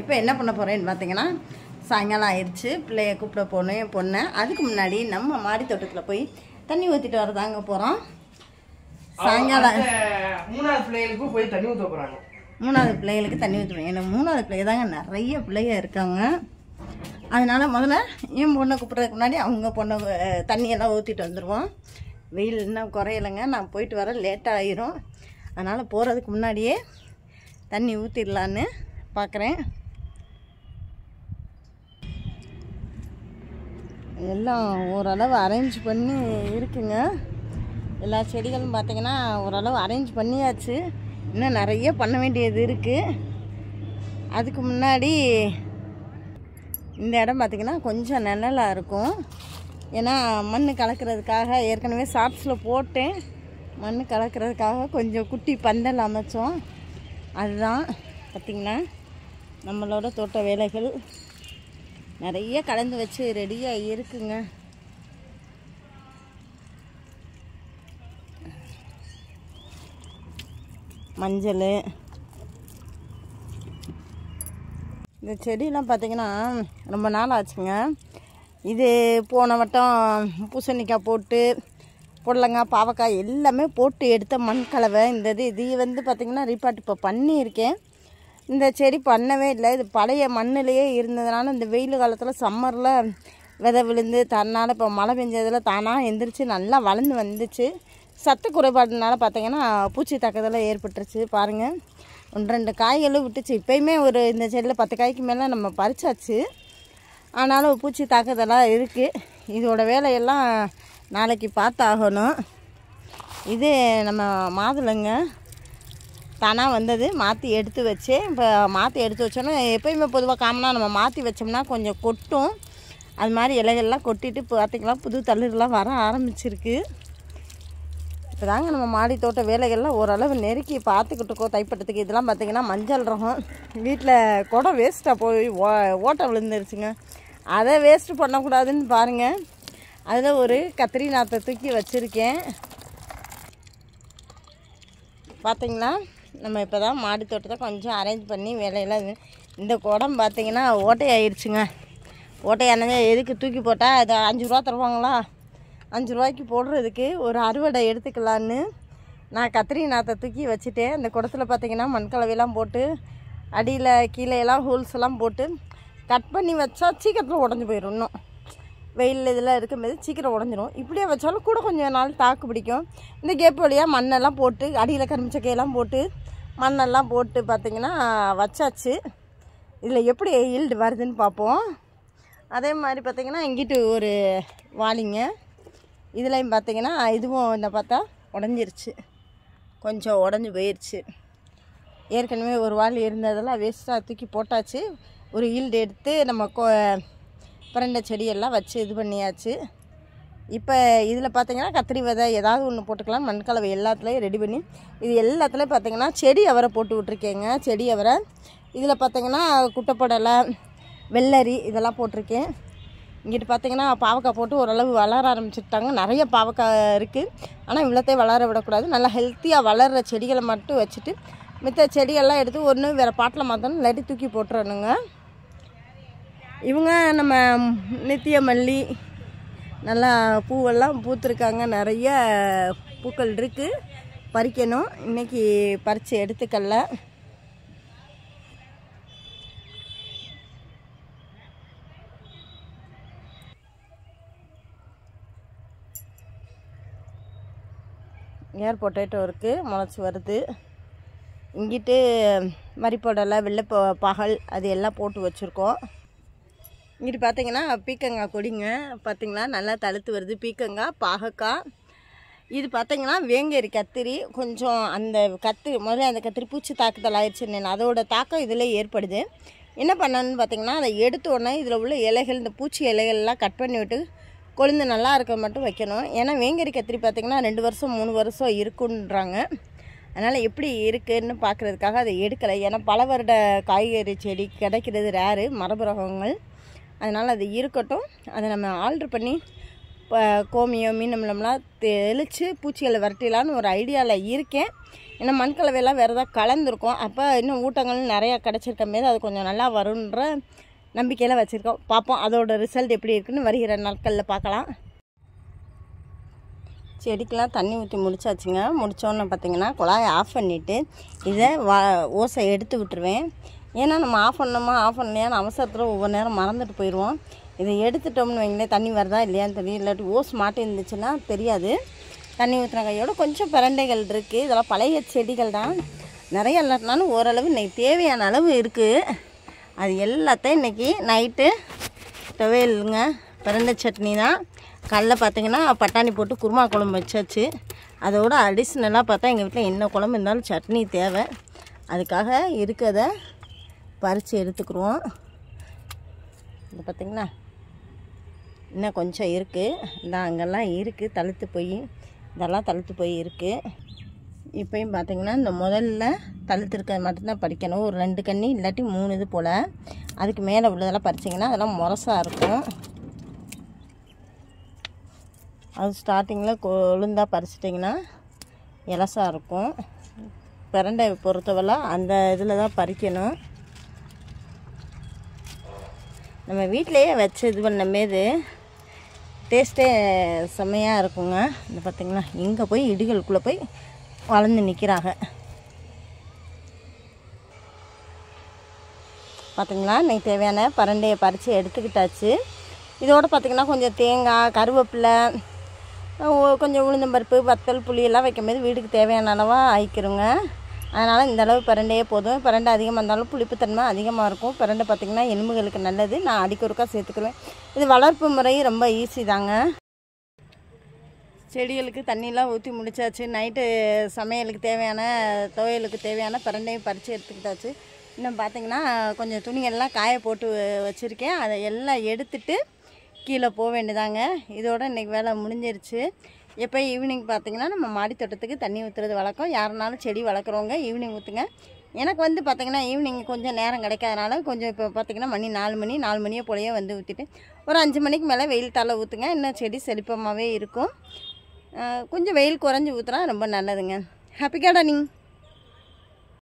இப்போ என்ன பண்ண போகிறேன்னு பார்த்தீங்கன்னா சாயங்காலம் ஆயிடுச்சு பிள்ளைய கூப்பிட போகணும் என் பொண்ணை. அதுக்கு முன்னாடி நம்ம மாடி தோட்டத்தில் போய் தண்ணி ஊற்றிட்டு வரதாங்க போகிறோம் சாயங்காலம் மூணாவது பிள்ளைகளுக்கும் போய் தண்ணி ஊத்த போறாங்க. மூணாவது பிள்ளைகளுக்கு தண்ணி ஊற்றுவேன் எனக்கு மூணாவது பிள்ளைங்க தாங்க நிறைய பிள்ளைங்க இருக்காங்க. அதனால முதல்ல என் பொண்ணை கூப்பிட்றதுக்கு முன்னாடி அவங்க பொண்ணை தண்ணியெல்லாம் ஊற்றிட்டு வந்துடுவோம் வெயில் இன்னும் குறையலைங்க. நான் போயிட்டு வர லேட்டாக ஆயிரும். அதனால் போகிறதுக்கு முன்னாடியே தண்ணி ஊற்றிடலான்னு பார்க்குறேன். எல்லாம் ஓரளவு அரேஞ்ச் பண்ணி இருக்குங்க. எல்லா செடிகளும் பார்த்தீங்கன்னா ஓரளவு அரேஞ்ச் பண்ணியாச்சு. இன்னும் நிறைய பண்ண வேண்டியது இருக்குது அதுக்கு முன்னாடி இந்த இடம் பார்த்திங்கன்னா கொஞ்சம் நிழலாக இருக்கும். ஏன்னா மண் கலக்கிறதுக்காக ஏற்கனவே சாப்ஸில் போட்டேன். மண் கலக்கிறதுக்காக கொஞ்சம் குட்டி பந்தல் அமைச்சோம். அதுதான் பார்த்திங்கன்னா நம்மளோட தோட்ட வேலைகள் நிறைய கலந்து வச்சு ரெடியாக இருக்குங்க. மஞ்சள். இந்த செடியெலாம் பார்த்திங்கன்னா ரொம்ப நாள் ஆச்சுங்க. இது போன வட்டம் பூசணிக்காய் போட்டு புடலங்காய் பாவக்காய் எல்லாமே போட்டு எடுத்த மண் கலவை இந்த இது இது வந்து பார்த்திங்கன்னா ரீபாட் இப்போ பண்ணியிருக்கேன். இந்த செடி பண்ணவே இல்லை. இது பழைய மண்ணிலேயே இருந்ததுனால இந்த வெயில் காலத்தில் சம்மரில் விதை விழுந்து தன்னால் இப்போ மழை பெஞ்சதில் தானாக எந்திரிச்சு நல்லா வளர்ந்து வந்துச்சு. சத்து குறைபாடுனால பார்த்தீங்கன்னா பூச்சி தாக்குதலாம் ஏற்பட்டுருச்சு. பாருங்கள் ஒன்று ரெண்டு காய்களும் விட்டுச்சு. இப்போயுமே ஒரு இந்த செடியில் பத்து காய்க்கு மேலே நம்ம பறிச்சாச்சு. ஆனாலும் பூச்சி தாக்குதலாக இருக்குது இதோட வேலையெல்லாம் நாளைக்கு பார்த்தாகணும். இது நம்ம மாதுளைங்க. தானாக வந்தது. மாற்றி எடுத்து வச்சேன் இப்போ மாற்றி எடுத்து வச்சோன்னா எப்போயுமே பொதுவாக காமனாக நம்ம மாற்றி வச்சோம்னா கொஞ்சம் கொட்டும். அது மாதிரி இலைகள்லாம் கொட்டிட்டு பார்த்திங்கன்னா புது தளிர்லாம் வர ஆரம்பிச்சிருக்கு. இப்போ தாங்க நம்ம மாடி தோட்ட வேலைகள்லாம் ஓரளவு நெருக்கி பார்த்துக்கிட்டு இருக்கோம். தைப்பட்டத்துக்கு இதெல்லாம் பார்த்திங்கன்னா மஞ்சள் ரகம். வீட்டில் குடம் வேஸ்ட்டாக போய் ஓ ஓட்டை விழுந்துருச்சுங்க. அதை வேஸ்ட்டு பண்ணக்கூடாதுன்னு பாருங்கள் அதில் ஒரு கத்திரி நாற்றை தூக்கி வச்சுருக்கேன். பார்த்தீங்களா நம்ம இப்போ தான் மாடி தோட்டத்தை கொஞ்சம் அரேஞ்ச் பண்ணி வேலையெல்லாம் இந்த குடம் பார்த்தீங்கன்னா ஓட்டையாயிடுச்சுங்க ஓட்டையானங்க எதுக்கு தூக்கி போட்டால் அது அஞ்சு ரூபா தருவாங்களா? அஞ்சு ரூபாய்க்கு போடுறதுக்கு ஒரு அறுவடை எடுத்துக்கலான்னு நான் கத்திரி நாற்றை தூக்கி வச்சுட்டேன். இந்த குடத்தில் பார்த்தீங்கன்னா மண்கலவையெல்லாம் போட்டு அடியில் கீழே எல்லாம் ஹோல்ஸ் எல்லாம் போட்டு கட் பண்ணி வச்சா சீக்கிரத்தில் உடஞ்சி போயிடும் இன்னும். வெயில் இதெல்லாம் இருக்கும்போது சீக்கிரம் உடஞ்சிரும். இப்படியே வச்சாலும் கூட கொஞ்சம் நாள் தாக்கு பிடிக்கும். இந்த கேப் வழியாக மண்ணெல்லாம் போட்டு அடியில் கரும்புச்சக்கையெல்லாம் போட்டு மண்ணெல்லாம் போட்டு பார்த்திங்கன்னா வச்சாச்சு. இதில் எப்படி ஈல்டு வருதுன்னு பார்ப்போம் அதே மாதிரி பார்த்திங்கன்னா இங்கிட்டு ஒரு வாளிங்க. இதுலேயும் பார்த்திங்கன்னா இதுவும் இந்த பார்த்தா உடஞ்சிருச்சு. கொஞ்சம் உடஞ்சி போயிடுச்சு ஏற்கனவே ஒரு வாளி இருந்ததெல்லாம் வேஸ்ட்டாக தூக்கி போட்டாச்சு. ஒரு ஈல்டு எடுத்து நம்ம அப்புறம் இந்த செடியெல்லாம் வச்சு இது பண்ணியாச்சு. இப்போ இதில் பார்த்தீங்கன்னா கத்திரி விதை ஏதாவது ஒன்று போட்டுக்கலாம். மண்கலவை எல்லாத்துலேயும் ரெடி பண்ணி இது எல்லாத்துலேயும் பார்த்தீங்கன்னா செடி அவரை போட்டு விட்ருக்கேங்க செடி அவரை. இதில் பார்த்தீங்கன்னா குட்டைப்படலை வெள்ளரி இதெல்லாம் போட்டிருக்கேன். இங்கிட்டு பார்த்தீங்கன்னா பாவக்காய் போட்டு ஓரளவு வளர ஆரம்பிச்சுட்டாங்க. நிறைய பாவக்காய் இருக்குது ஆனால் இவ்வளோத்தையும் வளர விடக்கூடாது. நல்லா ஹெல்த்தியாக வளர்கிற செடிகளை மட்டும் வச்சுட்டு மித்த செடியெல்லாம் எடுத்து ஒன்று வேறு பாட்டில் மாற்றணும் இல்லாட்டி தூக்கி போட்டுறணுங்க. இவங்க நம்ம நித்திய மல்லி நல்லா பூவெல்லாம் பூத்துருக்காங்க. நிறைய பூக்கள் இருக்குது பறிக்கணும். இன்னைக்கு பறித்து எடுத்துக்கல. ஏர் பொட்டேட்டோ இருக்குது முளைச்சி வருது. இங்கிட்டு மரிப்பொடலை வெள்ளை பகல் அது எல்லாம் போட்டு வச்சுருக்கோம். இங்கிட்டு பார்த்தீங்கன்னா பீக்கங்காய் கொடிங்க. பார்த்தீங்களா நல்லா தழுத்து வருது. பீக்கங்காய் பாகக்காய். இது பார்த்தீங்கன்னா வேங்கேரி கத்திரி. கொஞ்சம் அந்த கத்திரி முதல்ல அந்த கத்திரி பூச்சி தாக்குதல் ஆயிடுச்சுன்னு அதோட தாக்கம் இதில் ஏற்படுது. என்ன பண்ணணும்னு பார்த்தீங்கன்னா அதை எடுத்த உடனே இதில் உள்ள இலைகள் இந்த பூச்சி இலைகள்லாம் கட் பண்ணி விட்டு கொழுந்து நல்லா இருக்க மட்டும் வைக்கணும். ஏன்னா வேங்கேரி கத்திரி பார்த்திங்கன்னா ரெண்டு வருஷம் மூணு வருஷம் இருக்குன்றாங்க. அதனால் எப்படி இருக்குதுன்னு பார்க்குறதுக்காக அதை எடுக்கலை. ஏன்னா பல வருட காய்கறி செடி கிடைக்கிறது ரேரு மரபுரகங்கள். அதனால் அது இருக்கட்டும். அதை நம்ம ஆல்ட்ரு பண்ணி இப்போ கோமியம் மீனம்லம்லாம் தெளித்து பூச்சிகளை விரட்டிடலான்னு ஒரு ஐடியாவில் இருக்கேன். ஏன்னா மண்கலவையெல்லாம் வேறு ஏதாவது கலந்துருக்கும். அப்போ இன்னும் ஊட்டங்கள் நிறையா கிடச்சிருக்க மாரி அது கொஞ்சம் நல்லா வரும்ன்ற நம்பிக்கையில் வச்சுருக்கோம். பார்ப்போம் அதோட ரிசல்ட் எப்படி இருக்குன்னு வருகிற நாட்களில் பார்க்கலாம். செடிக்கெலாம் தண்ணி ஊற்றி முடிச்சாச்சுங்க. முடித்தோன்னு பார்த்தீங்கன்னா குழாயை ஆஃப் பண்ணிவிட்டு இதை வா ஓசை எடுத்து விட்டுருவேன். ஏன்னா நம்ம ஆஃப் பண்ணோமா ஆஃப் பண்ணலையான்னு அவசரத்தில் ஒவ்வொரு நேரம் மறந்துட்டு போயிடுவோம் இதை எடுத்துட்டோம்னு வைங்களேன் தண்ணி வருதா இல்லையான்னு தெரியும் இல்லாட்டி ஓஸ் மாட்டி இருந்துச்சுன்னா தெரியாது. தண்ணி ஊற்றின கையோடு கொஞ்சம் பிரண்டைகள் இருக்குது இதெல்லாம் பழைய செடிகள் தான். நிறைய இல்லாட்டினாலும் ஓரளவு இன்றைக்கி தேவையான அளவு இருக்குது அது எல்லாத்தையும் இன்றைக்கி நைட்டு துவையலுங்க. பிரண்டை சட்னி தான். கடல பார்த்தீங்கன்னா பட்டாணி போட்டு குருமா குழம்பு வச்சாச்சு. அதோட அடிஷ்னலாக பார்த்தா எங்கள் வீட்டில் என்ன குழம்பு இருந்தாலும் சட்னி தேவை. அதுக்காக இருக்கிறத பறித்து எடுத்துக்கிறோம் இது பார்த்திங்களா இன்னும் கொஞ்சம் இருக்குது இந்த அங்கெல்லாம் இருக்குது தழுத்து போய் இதெல்லாம் தழுத்து போய் இருக்குது இப்போயும் பார்த்தீங்கன்னா இந்த முதல்ல தழுத்து இருக்கிறது மட்டும்தான் பறிக்கணும். ஒரு ரெண்டு கண்ணி இல்லாட்டி மூணு இது போல். அதுக்கு மேலே உள்ளதெல்லாம் பறிச்சிங்கன்னா அதெல்லாம் முரசாக இருக்கும். அது ஸ்டார்டிங்கில் கொழுந்தாக பறிச்சிட்டிங்கன்னா இலசாக இருக்கும். பிரண்டை பொறுத்தவரை அந்த இதில் தான் பறிக்கணும். நம்ம வீட்டிலையே வச்சு இது பண்ணமேது டேஸ்ட்டே செம்மையாக இருக்குங்க. இந்த பார்த்திங்களா இங்கே போய் இடிகளுக்குள்ளே போய் வளர்ந்து நிற்கிறாங்க பார்த்திங்களா இன்னைக்கு தேவையான பரண்டையை பறித்து எடுத்துக்கிட்டாச்சு. இதோடு பார்த்திங்கன்னா கொஞ்சம் தேங்காய் கருவேப்பிலை ஓ- கொஞ்சம் உளுந்தம்பருப்பு வத்தல் புளியெல்லாம் வைக்கும்போது வீட்டுக்கு தேவையான அளவாக ஆயிக்கிறோங்க அதனால் இந்தளவு பிரண்டையே போதும். பிரண்டை அதிகமாக இருந்தாலும் புளிப்புத்தன்மை அதிகமாக இருக்கும். பிரண்டை பார்த்திங்கன்னா எலும்புகளுக்கு நல்லது. நான் அடிக்கொருக்கா சேர்த்துக்குருவேன் இது வளர்ப்பு முறை ரொம்ப ஈஸி தாங்க. செடிகளுக்கு தண்ணியெலாம் ஊற்றி முடித்தாச்சு நைட்டு சமையலுக்கு தேவையான துவையலுக்கு தேவையான பிரண்டையும் பறித்து எடுத்துக்கிட்டாச்சு. இன்னும் பார்த்திங்கன்னா கொஞ்சம் துணியெல்லாம் காய போட்டு வச்சுருக்கேன். அதை எல்லாம் எடுத்துட்டு கீழே போக வேண்டியதாங்க. இதோட இன்றைக்கி வேலை முடிஞ்சிருச்சு. எப்போ ஈவினிங் பார்த்தீங்கன்னா நம்ம மாடி தோட்டத்துக்கு தண்ணி ஊற்றுறது வழக்கம். யாருனாலும் செடி வளர்க்குறவங்க ஈவினிங் ஊற்றுங்க எனக்கு வந்து பார்த்தீங்கன்னா ஈவினிங் கொஞ்சம் நேரம் கிடைக்காதனால கொஞ்சம் இப்போ பார்த்தீங்கன்னா மணி நாலு மணி நாலு மணியே போலயே வந்து ஊற்றிட்டு ஒரு அஞ்சு மணிக்கு மேலே வெயில் தலை ஊற்றுங்க இன்னும் செடி செழிப்பமாகவே இருக்கும். கொஞ்சம் வெயில் குறைஞ்சி ஊற்றுனா ரொம்ப நல்லதுங்க. Happy gardening